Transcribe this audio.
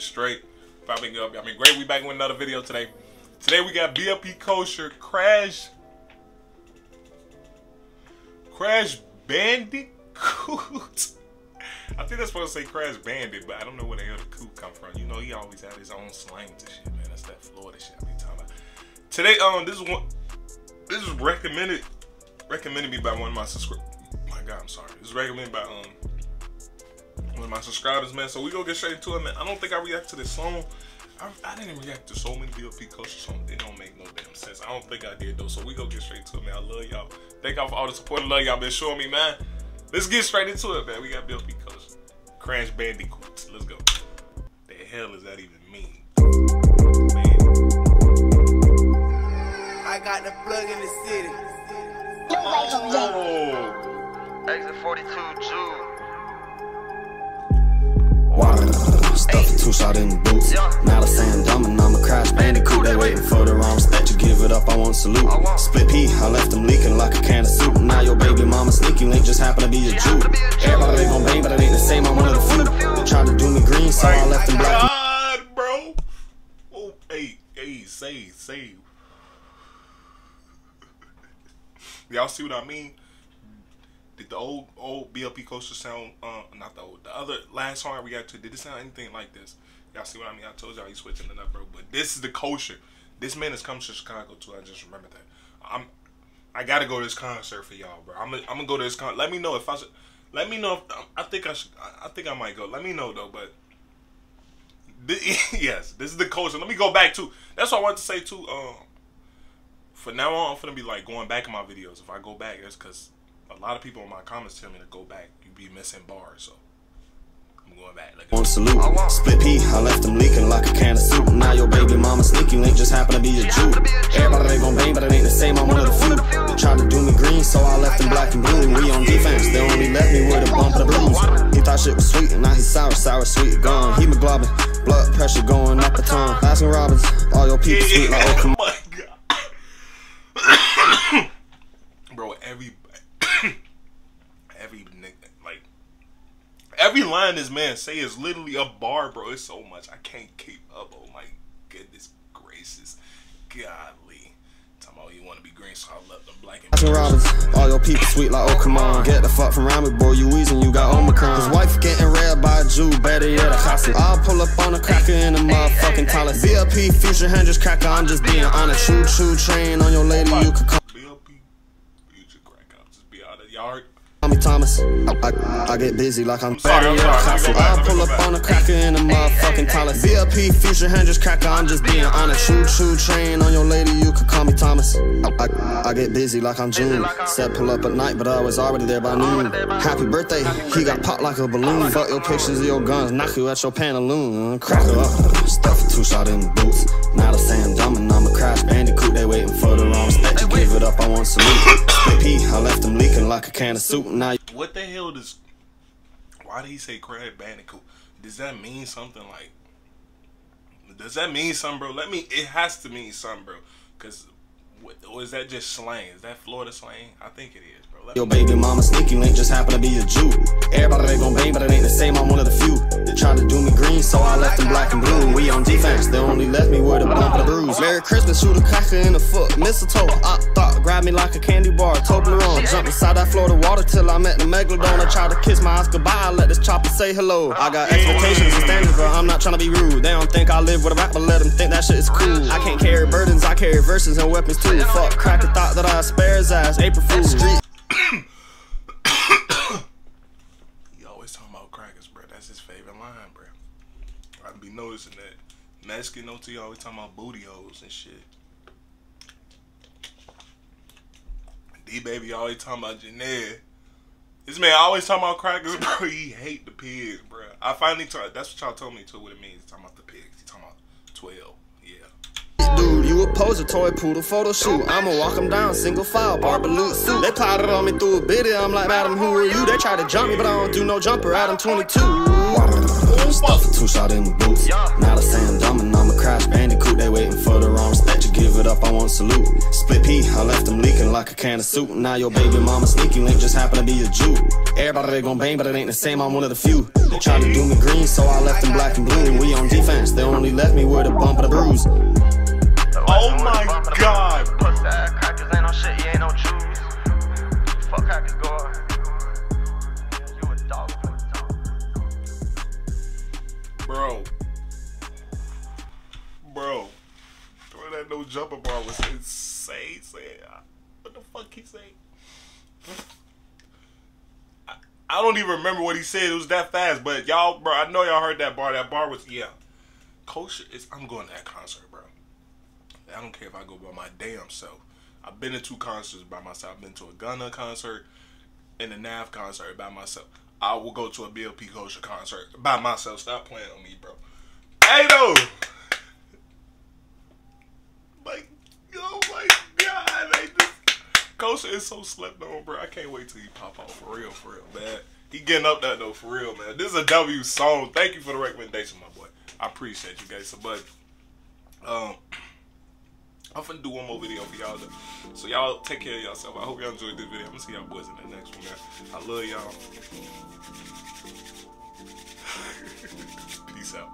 straight. Probably good. I mean, great. We back with another video today. Today we got BLP Kosher Crash. Crash Bandicoot. I think that's supposed to say Crash Bandit, but I don't know where the hell the coot come from. You know, he always had his own slang to shit, man. That's that Florida shit I be talking about. Today, um, this is one. This is recommended, recommended me by one of my subscribers. My God, I'm sorry. This is recommended by um one of my subscribers, man. So we go get straight into it, man. I don't think I react to this song. I, I didn't react to so many BLP Kosher songs. It don't make no damn sense. I don't think I did though. So we go get straight to it, man. I love y'all. Thank y'all for all the support and love y'all been showing me, man. Let's get straight into it, man. We got BLP Kosher. Crash Bandicoots. Let's go. The hell does that even mean? Man. I got the plug in the city. Oh. Exit 42 Jude. Two shot in the boots. Now they saying dumb and I'm a crash bandicoot. They waiting for the wrong respect to give it up. I want salute. Split P, I left them leaking like a can of soup. Now your baby mama sneaky link just happened to be a Jew. Everybody they gon' bang, but it ain't the same. I'm one of the few. They tried to do me green, so I left them black. God, bro. Oh, hey, hey, save, save. Y'all see what I mean? Did the old old BLP Kosher sound? Uh, not the old, the other last song I reacted to. Did it sound anything like this? Y'all see what I mean? I told y'all he's switching it up, bro. But this is the kosher. This man has come to Chicago too. I just remember that. I'm. I gotta go to this concert for y'all, bro. I'm. Gonna, I'm go to this con. Let me know if I should. Let me know if I think I should. I think I might go. Let me know though, but. Yes, this is the culture. Let me go back to. That's what I wanted to say too. Um, for now on, I'm gonna be like going back in my videos. If I go back, that's because a lot of people in my comments tell me to go back. You be missing bars, so I'm going back. Like, Want salute. Split P, I left them leaking like a can of soup. Now your baby mama sneaky link just happened to be a Jew. Everybody they gon' bang, but it ain't the same. I'm one of the few. They tried to do me green, so I left them black and blue. We on defense, they only left me with a bump of the blues. He thought shit was sweet, and now he's sour, sour, sweet, gone. Hemoglobin, blood pressure going up a ton. Asking Robbins, all your people sweet like oh come on. oh my god, bro! Every every nigga like every line this man say is literally a bar, bro. It's so much I can't keep up. Oh my goodness gracious, godly. Talking about you want to be green, so I left them black and Robbins, all your people sweet like oh come on. Get the fuck from around me, boy. You wheezing, you got Omicron. His wife getting read by a Jew, better yet a Hassid. I'll pull up on a cracker in a motherfucking talent. BLP, future Hendrix cracker. I'm just being honest. Choo choo train on your lady, you could call. BLP, future crack out. Just be out of yard. Call me Thomas. I, I, I get busy like I'm sorry, I'm better yet a sorry. Let me Hassid. go back, I'll let me pull up on a cracker in a motherfucking talent. BLP, future Hendrix cracker. I'm just being honest. Choo choo train on your lady, you could call me Thomas. I, I, I get busy like I'm June. Said pull up at night, but I was already there by noon. Happy birthday, he got popped like a balloon. Fuck your pictures of your guns, knock you at your pantaloon. Crack her up, stuff two shot in the boots. Now they saying dumb and I'm a crash bandicoot. They waiting for the wrong. You give it up, I want salute. P, I left them leaking like a can of soup. Now you What the hell does? Why did he say Crash Bandicoot? Does that mean something like? Does that mean something, bro? Let me. It has to mean something, bro. Cause, what, or is that just slang? Is that Florida slang? I think it is, bro. Let Your baby mama sneaky link just happened to be a Jew. Everybody they gon' bang, but it ain't the same. I'm one of the few. They tried to do me green, so I left them black and blue. We on defense, they only left me with a bump and a bruise. Merry Christmas, shoot a cracker in the foot. Mistletoe, I thought, grab me like a candy bar. Toblerone, jump inside that Florida water till I met the megalodon. I tried to kiss my eyes goodbye. I let this chopper say hello. I got expectations and standards, but I'm not trying to be rude. They don't think I live with a rap, but let them think that shit is cool. I can't carry burdens, I carry verses and weapons Fuck, cracker thought that I spare his ass. April Fool's. Street he always talking about crackers, bro. That's his favorite line, bro. I be noticing that. Mexican OT always talking about booty holes and shit. DaBaby always talking about Janelle. This man always talking about crackers, bro. He hate the pigs, bro. I finally tried. That's what y'all told me too. What it means. He's talking about the pigs. He talking about twelve. Yeah. You a poser, toy poodle photo shoot. I'ma walk 'em down, single file, barbaloo suit. They plotted on me through a biddy. I'm like, Madam, who are you? They tried to jump me, but I don't do no jumper. Adam 22. Stuff a two shot in the boots. Now they saying dumb and I'm a crash bandicoot. They waiting for the wrong respect. You give it up, I want salute. Split P, I left them leaking like a can of soup. Now your baby mama sneaky link just happened to be a Jew. Everybody they gon' bang, but it ain't the same. I'm one of the few. They tried to do me green, so I left them black and blue. We on defense. defense. They only left me with a bump and a bruise. Oh my God. Crackers ain't no shit, you ain't no Jews. Fuck crackers, go. Yeah, you a dog. Bro. Bro. Throw that no jumper bar was insane. Say, what the fuck he say? I, I don't even remember what he said. It was that fast. But y'all, bro, I know y'all heard that bar. That bar was, yeah. Kosher is, I'm going to that concert, bro. I don't care if I go by my damn self. I've been to two concerts by myself. I've been to a Gunna concert and a Nav concert by myself. I will go to a BLP Kosher concert by myself. Stop playing on me, bro. Hey, though. Like, oh my God. Like, this is so slept on, bro. I can't wait till he pop out for real, for real, man. He getting up that, though, for real, man. This is a W song. Thank you for the recommendation, my boy. I appreciate you guys so much. Um, I'm finna do one more video for y'all. Though. So y'all take care of yourself. I hope y'all enjoyed this video. I'm gonna see y'all boys in the next one. I love y'all. Peace out.